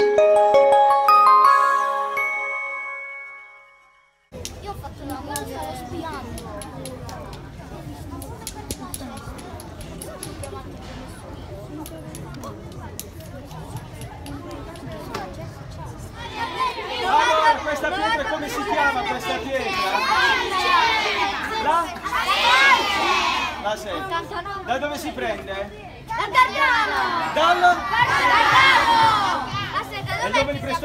Io ho fatto una cosa, spiando. Allora, questa pietra come si chiama questa pietra? La? La setta. Da dove si prende? Da Gargano! Dal? Aspetta, E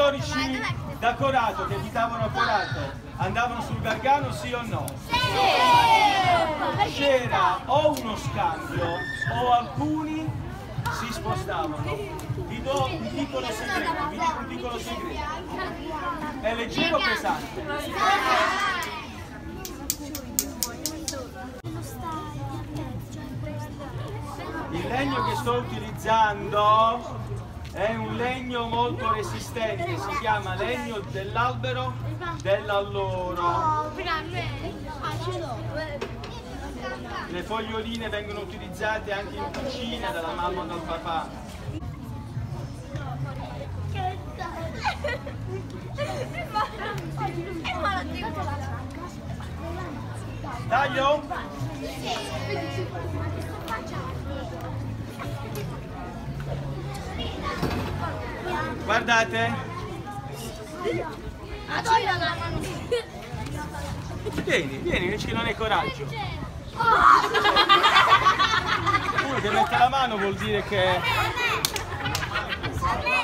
dove i preistorici da Corato, che abitavano a Corato, andavano sul Gargano sì o no? C'era o uno scambio o alcuni si spostavano. Vi do un piccolo segreto, vi dico un piccolo segreto. È leggero o pesante? Il legno che sto utilizzando è un legno molto resistente, si chiama legno dell'albero dell'alloro. Le foglioline vengono utilizzate anche in cucina dalla mamma o dal papà. Taglio? Guardate, vieni, vieni, che non è coraggio. Uno che mette la mano vuol dire che